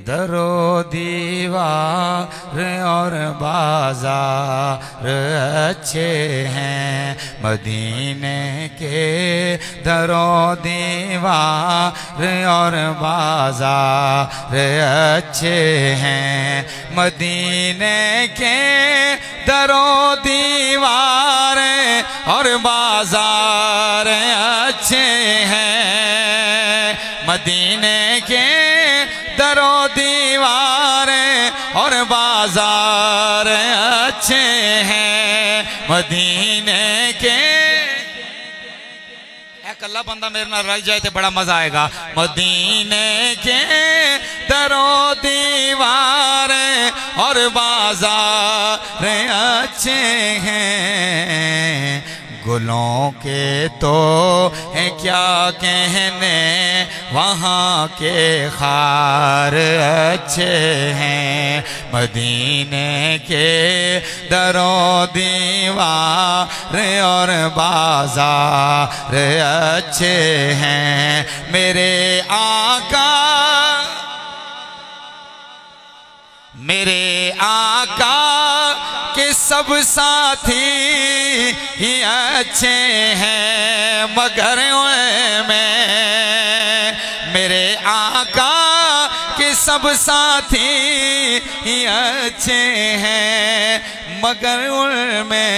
दरो दीवार और बाज़ार अच्छे हैं। मदीने के दरो दीवार और बाज़ार अच्छे हैं। मदीने के दरो दीवार और बाज़ार अच्छे हैं। मदीने के दरो दीवार और बाज़ार अच्छे हैं मदीने के। कल्ला बंदा मेरे नाल रल जाए तो बड़ा मज़ा आएगा। मदीने के दरो दीवार और बाज़ार अच्छे हैं। गुलों के तो है क्या कहने? वहाँ के खार अच्छे हैं। मदीने के दरो दीवार और बाज़ार अच्छे हैं। मेरे आका मेरे आका के सब साथी ही अच्छे हैं। मगर मेरे आका के सब साथी ही अच्छे हैं, मगर उनमें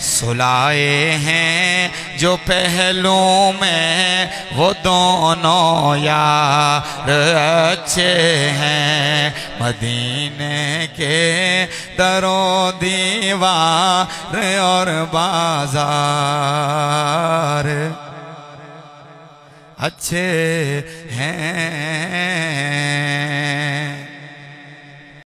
सुलाए हैं, जो पहलू में वो दोनों यार अच्छे हैं। मदीने के दरो, दीवार और बाज़ार अच्छे हैं।